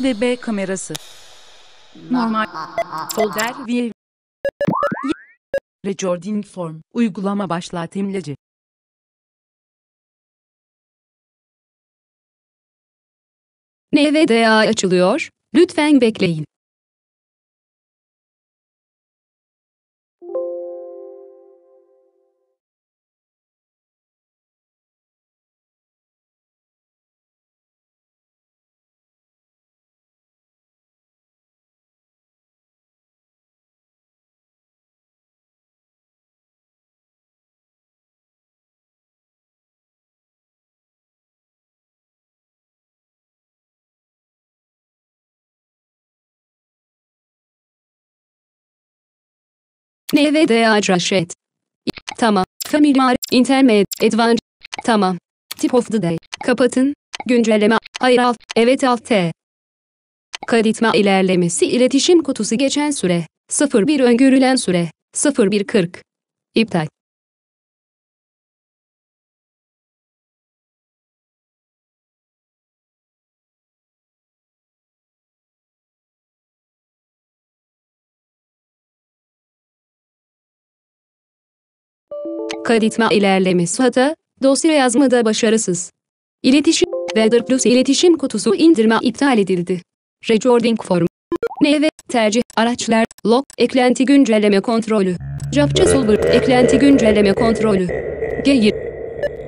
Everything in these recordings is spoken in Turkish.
ve B kamerası. Normal folder view Recording form uygulama başlat imleci. NVDA açılıyor. Lütfen bekleyin. NVDA Raşet. Tamam. Familiar, Intermediate, Advanced. Tamam. Tip of the day. Kapatın. Güncelleme. Hayır alt. Evet alt T. Kaydetme ilerlemesi iletişim kutusu geçen süre. 01 öngörülen süre. 0140. İptal. Kaydetme ilerlemesi hata, dosya yazmada başarısız. İletişim, Weather Plus iletişim kutusu indirme iptal edildi. Recording form. NV, tercih, araçlar, log, eklenti güncelleme kontrolü. Captcha Solver, eklenti güncelleme kontrolü. G20.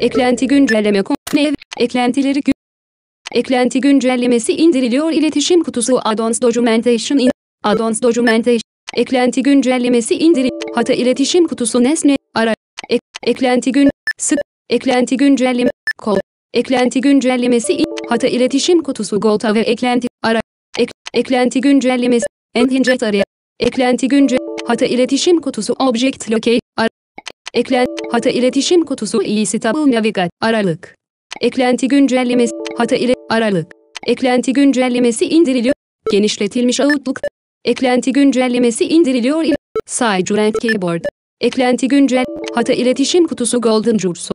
Eklenti güncelleme kon NV, eklentileri gün Eklenti güncellemesi indiriliyor iletişim kutusu Addons Documentation in Addons Documentation Eklenti güncellemesi indiril Hata iletişim kutusu nesne Ek, eklenti gün sık eklenti güncelleme kol eklenti güncellemesi hata iletişim kutusu Golta ve eklenti ara ek, eklenti güncellemesi Enhinjet araya eklenti günce hata iletişim kutusu Object Locate ara eklen hata iletişim kutusu e-stable navigate aralık eklenti güncellemesi hata ile aralık eklenti güncellemesi indiriliyor genişletilmiş Outlook eklenti güncellemesi indiriliyor Side Keyboard Eklenti güncel, hata iletişim kutusu Golden Jursu.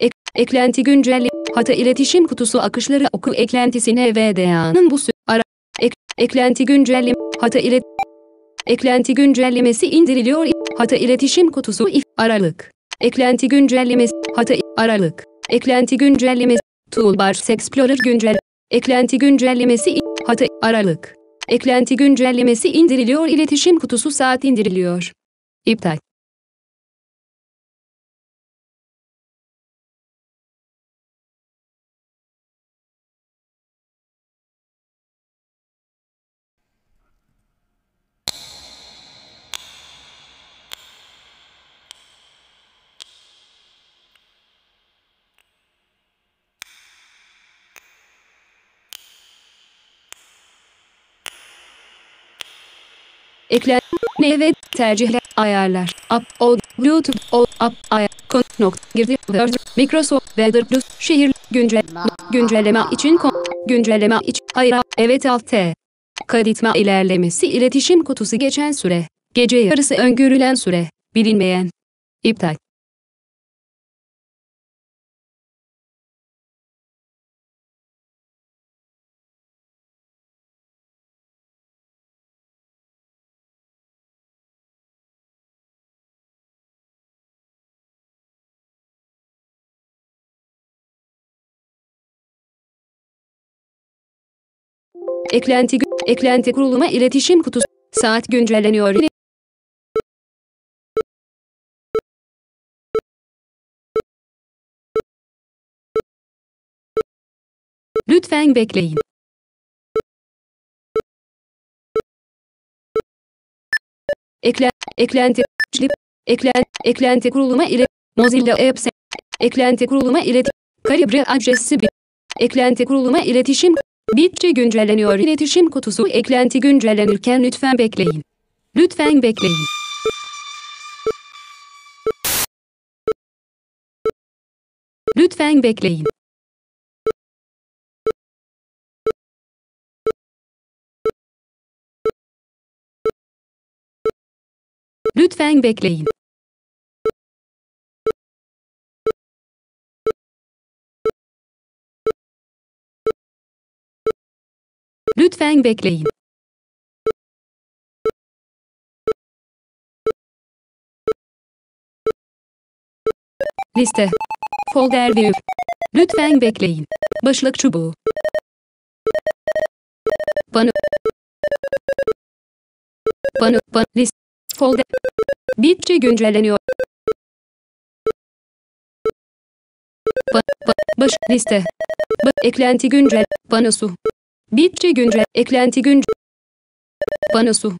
Ek, eklenti güncel, hata iletişim kutusu akışları oku eklentisine VDA'nın bu ara. Ek, eklenti güncellem, hata ilet Eklenti güncellemesi indiriliyor. Hata iletişim kutusu if aralık. Eklenti güncellemesi hata aralık. Eklenti güncellemesi Toolbars Explorer güncel. Eklenti güncellemesi hata aralık. Eklenti güncellemesi indiriliyor. İletişim kutusu saat indiriliyor. İptal. Eklen, evet, tercihler, ayarlar, up, all, bluetooth, all, up, ayar, kon, nokta, girdi, word, Microsoft, Weather Plus, şehir, güncel, güncelleme için, kon, güncelleme için, hayır, evet alt T. Kaydetme ilerlemesi iletişim kutusu geçen süre, gece yarısı öngörülen süre, bilinmeyen, iptal. Eklenti eklenti kuruluma iletişim kutusu saat güncelleniyor. Lütfen bekleyin. Eklen, eklenti, çlip, eklen, eklenti kuruluma ile Mozilla Apps, eklenti kuruluma ilet, kalibre adresi bir, eklenti kuruluma iletişim, bitçe güncelleniyor iletişim kutusu eklenti güncellenirken lütfen bekleyin. Lütfen bekleyin. Lütfen bekleyin. Lütfen bekleyin. Lütfen bekleyin. Liste. Folder view. Lütfen bekleyin. Başlık çubuğu. Pano. Pano. Pano. List. Folder. Bitçe güncelleniyor. Pa, pa, baş liste. Ba, eklenti güncel panosu. Bitçe güncel eklenti güncel panosu.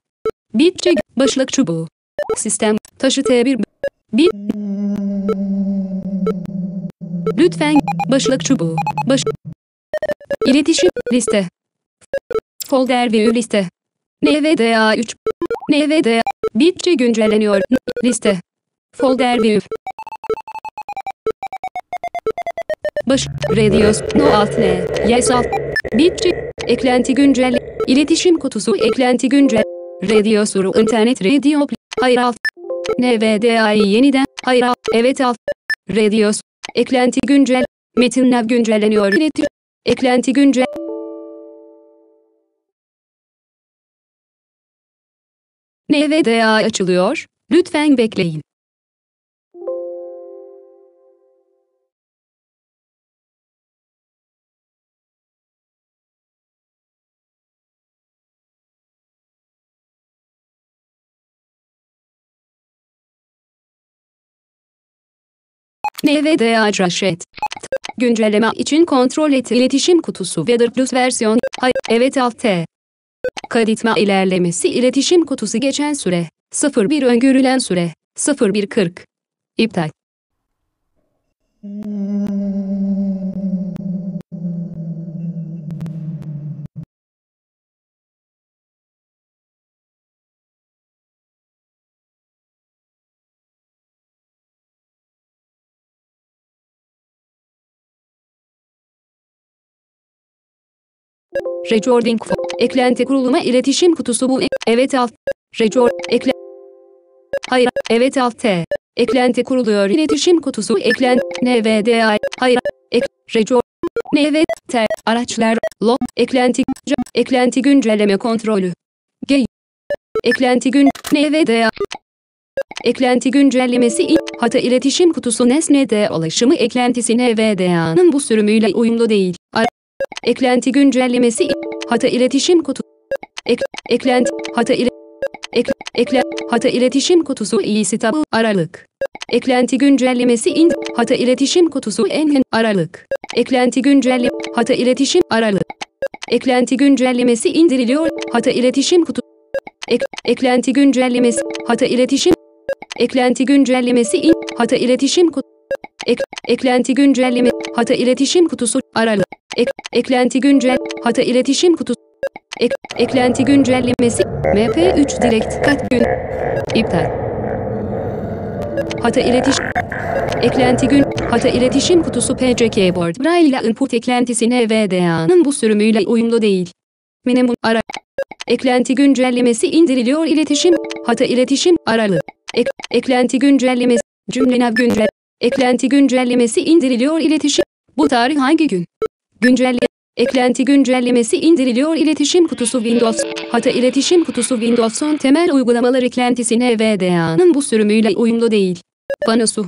Bitçe başlık çubuğu. Sistem taşı T1 bir Lütfen başlık çubuğu. Baş İletişim liste. Folder view liste. NVDA 3 NVDA Bitçe güncelleniyor. Liste. Folder view. Baş, radios, no alt ne, yes alt, bitçe, eklenti güncel, iletişim kutusu eklenti güncel, radio soru internet radio, hayır alt, NVDA'yı yeniden, hayır alt, evet alt, radios, eklenti güncel, metinler güncelleniyor, iletişim, eklenti güncel, NVDA açılıyor, lütfen bekleyin. NVDA Raşet. Güncelleme için kontrol et iletişim kutusu Weather Plus versiyon. Hayır, evet alt T. Kaydetme ilerlemesi iletişim kutusu geçen süre. 01 öngörülen süre. 0140. İptal. Recording fo- Eklenti kuruluma iletişim kutusu bu. Evet alt. Record. Ekle. Hayır. Evet alt T. Eklenti kuruluyor. İletişim kutusu eklen. NVDA. Hayır. Ek. Record. NV. T. Araçlar. Log. Eklenti. Eklenti güncelleme kontrolü. G. Eklenti gün. NVDA. Eklenti güncellemesi i- hata iletişim kutusu nesnede ulaşımı eklentisi NVDA'nın bu sürümüyle uyumlu değil. Ar- eklenti güncellemesi hata iletişim kutu ek, eklenti hata ile ek, ekle hata iletişim kutusu tabu aralık. Eklenti güncellemesi in hata iletişim kutusu en aralık. Eklenti güncelleme hata iletişim aralık. Eklenti güncellemesi indiriliyor. Hata iletişim kutu ek, eklenti güncellemesi hata iletişim eklenti güncellemesi in hata iletişim kutu ek, eklenti güncelleme hata iletişim kutusu aralık ek, eklenti güncel hata iletişim kutusu. Ek, eklenti güncellemesi MP3 direkt kat gün. İptal. Hata iletişim eklenti gün hata iletişim kutusu PC Keyboard Braille input eklentisi NVDA'nın bu sürümüyle uyumlu değil. Minimum ara eklenti güncellemesi indiriliyor iletişim hata iletişim aralık ek, eklenti güncellemesi cümlenav güncel eklenti güncellemesi indiriliyor iletişim. Bu tarih hangi gün? Güncelle eklenti güncellemesi indiriliyor iletişim kutusu Windows. Hata iletişim kutusu Windows'un temel uygulamalar eklentisi NVDA'nın bu sürümüyle uyumlu değil. Panosu.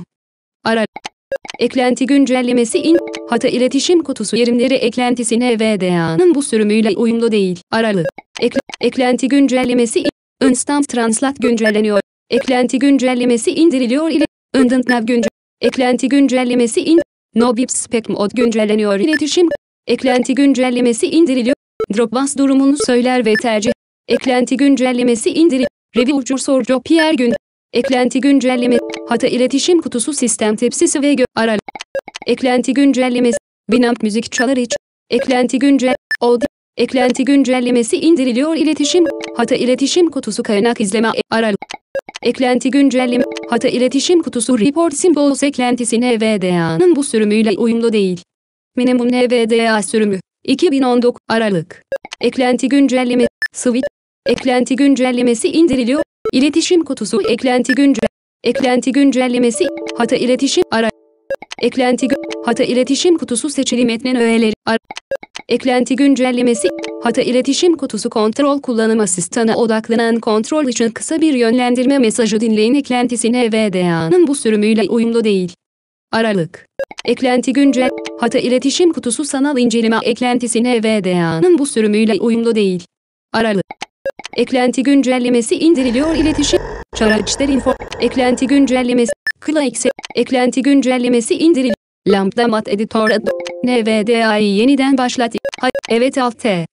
Ara eklenti güncellemesi in hata iletişim kutusu yerimleri eklentisi NVDA'nın bu sürümüyle uyumlu değil. Aralı. Ekle, eklenti güncellemesi in Instant Translate güncelleniyor. Eklenti güncellemesi indiriliyor ile Indent Nav güncel eklenti güncellemesi in No Bips Spec Mod güncelleniyor. İletişim. Eklenti güncellemesi indiriliyor. Dropbox durumunu söyler ve tercih. Eklenti güncellemesi indiril Review Job Pierre gün. Eklenti güncelleme. Hata iletişim kutusu sistem tepsisi ve gö aral. Eklenti güncellemesi. Winamp müzik çalar iç. Eklenti güncel Audio eklenti güncellemesi indiriliyor. İletişim. Hata iletişim kutusu kaynak izleme aral eklenti güncelleme hata iletişim kutusu report symbols eklentisi NVDA'nın bu sürümüyle uyumlu değil. Minimum NVDA sürümü 2019 Aralık. Eklenti güncelleme switch. Eklenti güncellemesi indiriliyor. İletişim kutusu eklenti güncel eklenti güncellemesi hata iletişim ara Eklenti Hata iletişim kutusu seçili metnin öğeleri. Ar- Eklenti güncellemesi. Hata iletişim kutusu kontrol kullanım asistanı odaklanan kontrol için kısa bir yönlendirme mesajı dinleyin eklentisine VDA'nın bu sürümüyle uyumlu değil. Aralık. Eklenti güncel. Hata iletişim kutusu sanal inceleme eklentisine VDA'nın bu sürümüyle uyumlu değil. Aralık. Eklenti güncellemesi indiriliyor iletişim. Çaraçlar info. Eklenti güncellemesi. Claxe. Eklenti güncellemesi indiril. Lambda mat editor. NVDA'yı yeniden başlat. Evet alt T.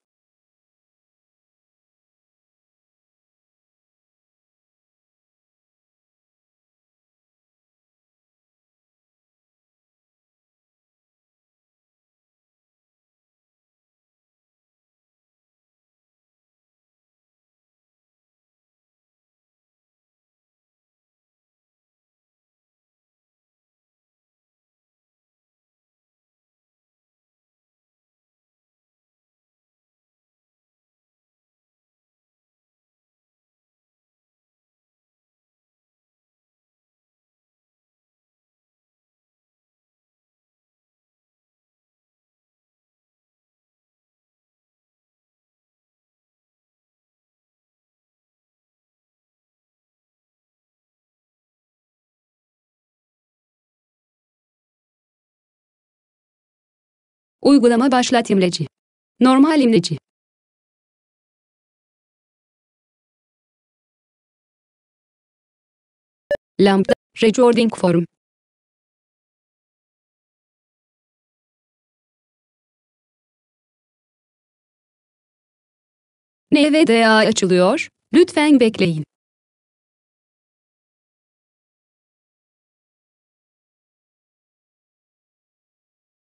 Uygulama başlat imleci. Normal imleci. Lambda recording form. NVDA açılıyor. Lütfen bekleyin.